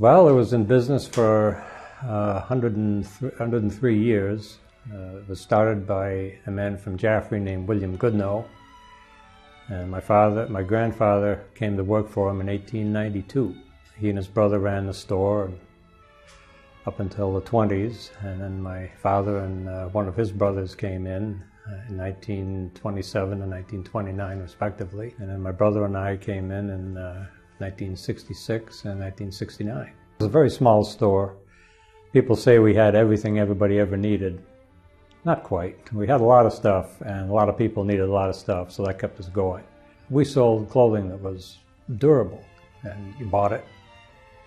Well, it was in business for uh, 103, 103 years. Uh, it was started by a man from Jaffrey named William Goodnow. And my father, my grandfather came to work for him in 1892. He and his brother ran the store up until the 20s. And then my father and uh, one of his brothers came in uh, in 1927 and 1929, respectively. And then my brother and I came in in 1966 uh, and 1969. It was a very small store. People say we had everything everybody ever needed. Not quite. We had a lot of stuff, and a lot of people needed a lot of stuff, so that kept us going. We sold clothing that was durable, and you bought it.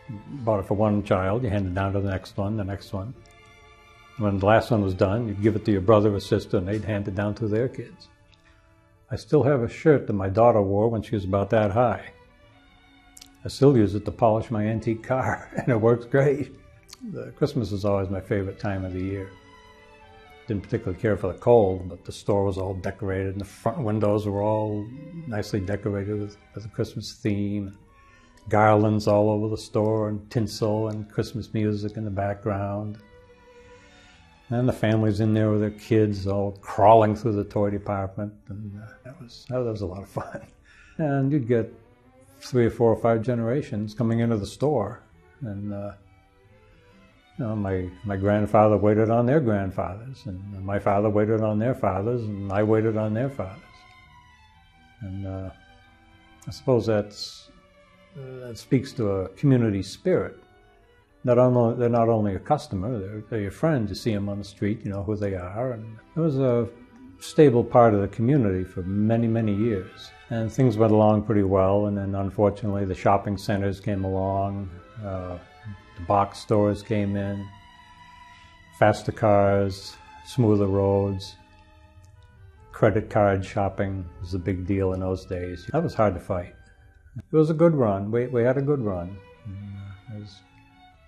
You bought it for one child, you handed it down to the next one, the next one. When the last one was done, you'd give it to your brother or sister, and they'd hand it down to their kids. I still have a shirt that my daughter wore when she was about that high. I still use it to polish my antique car, and it works great. The Christmas is always my favorite time of the year didn't particularly care for the cold, but the store was all decorated, and the front windows were all nicely decorated with, with a Christmas theme, garlands all over the store, and tinsel and Christmas music in the background. And the families in there with their kids all crawling through the toy department, and uh, that was that was a lot of fun. And you'd get three or four or five generations coming into the store, and uh, you know, my, my grandfather waited on their grandfathers, and my father waited on their fathers, and I waited on their fathers. And uh, I suppose that's, uh, that speaks to a community spirit. Not only, they're not only a customer, they're, they're your friend. You see them on the street, you know who they are. And it was a stable part of the community for many, many years. And things went along pretty well, and then unfortunately the shopping centers came along. Uh, box stores came in, faster cars, smoother roads. Credit card shopping was a big deal in those days. That was hard to fight. It was a good run. We, we had a good run. As,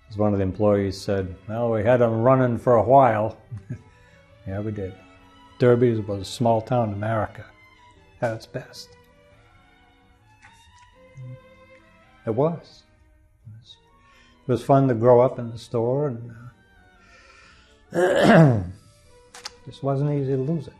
as one of the employees said, well, we had them running for a while. yeah, we did. Derby was a small town America at its best. It was. It was fun to grow up in the store, and uh, just wasn't easy to lose it.